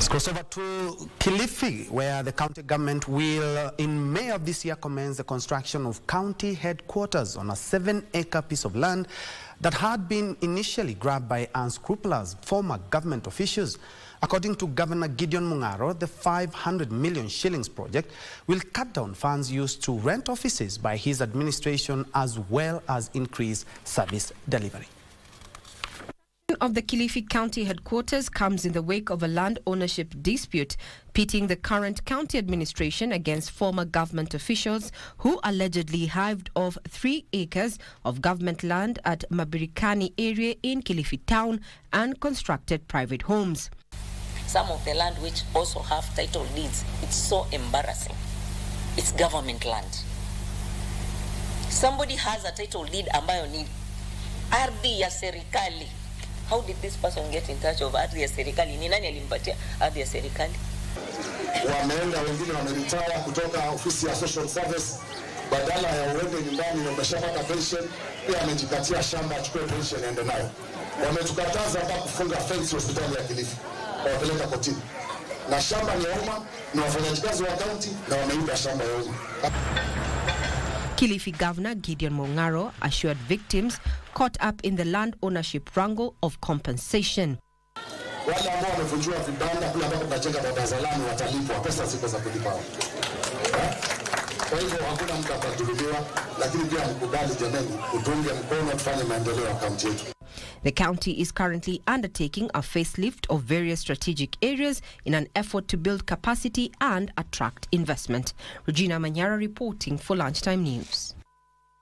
Let's cross over to Kilifi, where the county government will, in May of this year, commence the construction of county headquarters on a seven-acre piece of land that had been initially grabbed by unscrupulous former government officials. According to Governor Gideon Mung'aro, the 500 million shillings project will cut down funds used to rent offices by his administration as well as increase service delivery of the Kilifi County headquarters comes in the wake of a land ownership dispute pitting the current county administration against former government officials who allegedly hived off three acres of government land at Mabirikani area in Kilifi town and constructed private homes. Some of the land which also have title deeds, it's so embarrassing. It's government land. Somebody has a title deed ambayo ni ardhi ya serikali how did this person get in touch of ardhi ya serikali? Ni nani alimpatia ardhi ya serikali? Wameenda wengine wameritaya kutoka ofisi ya social service, badala ya uende nyumbani umeshapata pension, pia amejipatia shamba achukue pension aende nayo. Wametukataza hata kufunga fence hospitali ya Kilifi, wawapeleka kotini, na shamba ni ya umma, ni wafanyakazi wa kaunti na wameiba shamba ya umma. Kilifi Governor Gideon Mongaro assured victims caught up in the land ownership wrangle of compensation. Wale ambao wamevunjiwa vibanda kule ambao tunajenga baba za lami watalipwa, pesa ziko za kulipa. Kwa hivyo hakuna mtu atadhulumiwa, lakini pia mkubali jameni, utunge mkono tufanye maendeleo ya kaunti yetu. The county is currently undertaking a facelift of various strategic areas in an effort to build capacity and attract investment. Regina Manyara reporting for Lunchtime News.